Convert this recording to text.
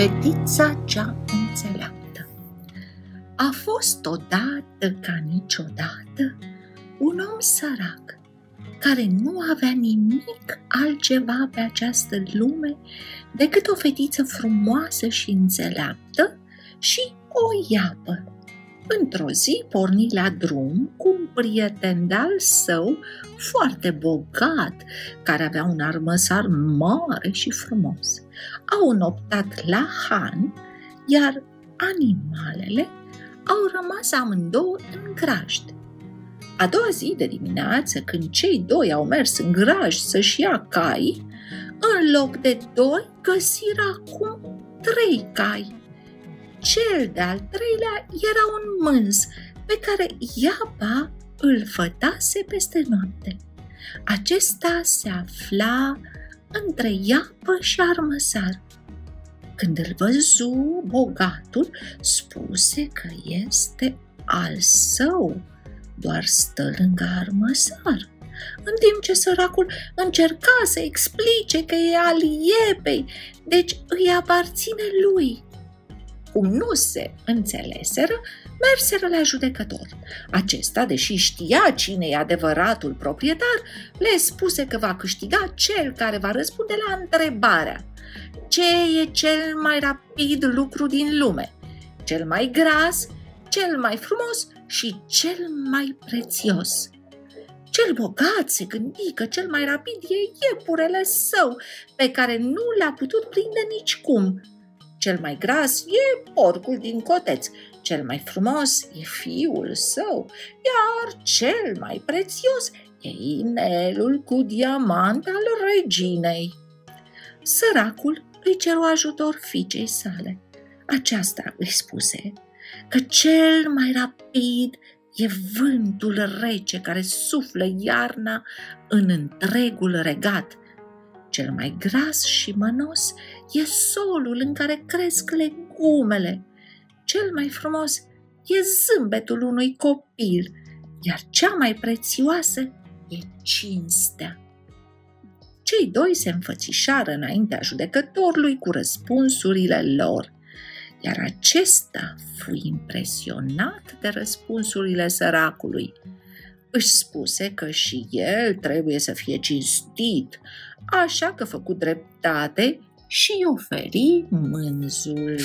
Fetița cea înțeleaptă A fost odată ca niciodată un om sărac care nu avea nimic altceva pe această lume decât o fetiță frumoasă și înțeleaptă și o iapă. Într-o zi porni la drum cu un prieten de-al său foarte bogat, care avea un armăsar mare și frumos. Au înoptat la Han, iar animalele au rămas amândouă în grajd. A doua zi de dimineață, când cei doi au mers în graj să-și ia cai, în loc de doi găsiră acum trei cai. Cel de-al treilea era un mâns pe care iapa îl fătase peste noapte. Acesta se afla între iapă și armăsar. Când îl văzu, bogatul spuse că este al său, doar stă lângă armăsar. În timp ce săracul încerca să explice că e al iepei, deci îi aparține lui. Cum nu se înțeleseră, merseră la judecător. Acesta, deși știa cine e adevăratul proprietar, le spuse că va câștiga cel care va răspunde la întrebarea ce e cel mai rapid lucru din lume, cel mai gras, cel mai frumos și cel mai prețios. Cel bogat se gândi că cel mai rapid e iepurele său, pe care nu l-a putut prinde nicicum. Cel mai gras e porcul din coteț, cel mai frumos e fiul său, iar cel mai prețios e inelul cu diamant al reginei. Săracul îi ceru ajutor fiicei sale. Aceasta îi spuse că cel mai rapid e vântul rece care suflă iarna în întregul regat. Cel mai gras și mănos e solul în care cresc legumele. Cel mai frumos e zâmbetul unui copil, iar cea mai prețioasă e cinstea. Cei doi se înfățișară înaintea judecătorului cu răspunsurile lor, iar acesta fu impresionat de răspunsurile săracului. Își spuse că și el trebuie să fie cinstit, așa că făcut dreptate și oferi mânzul.